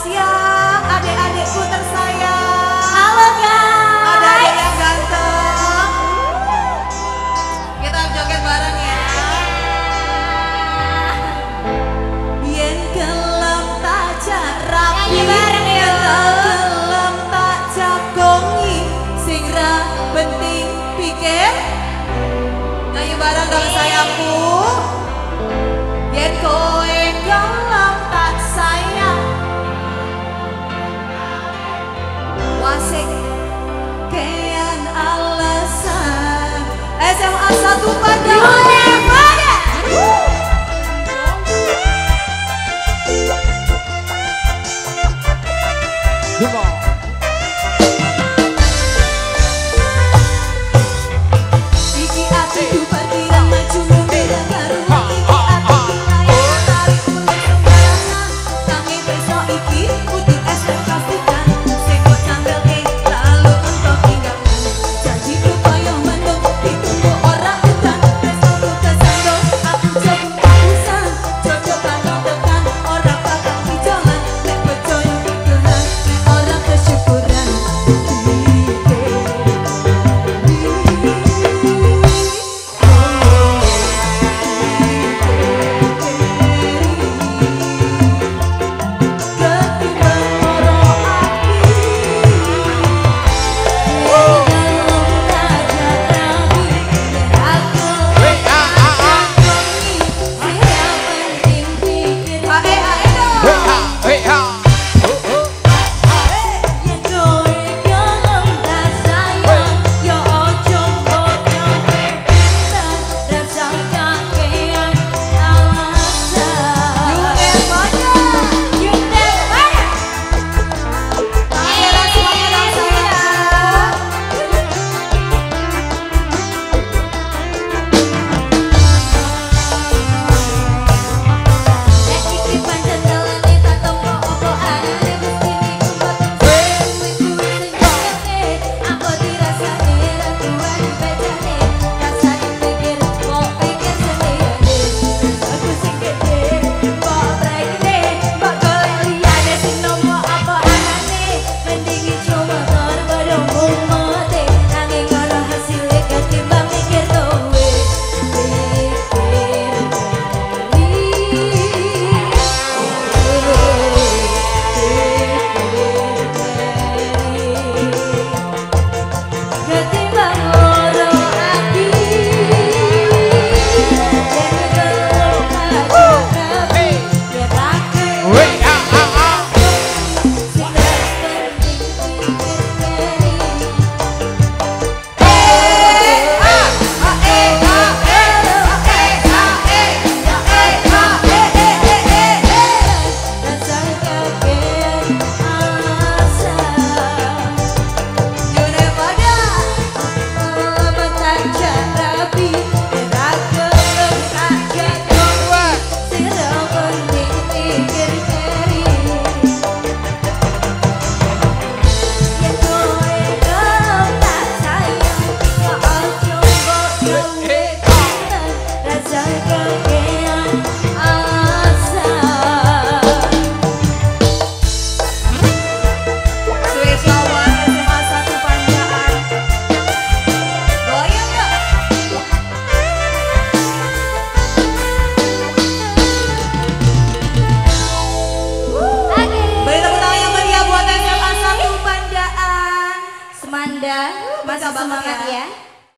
siang adik-adikku tersayang. Halo guys. Ada adik yang ganteng. Kita joget bareng ya. Yang gelem tak jarap. Bareng ya. Gelem tak jagongi sing penting pikir. Nyanyi bareng dong iya. sayangku. Semangat ya. ya.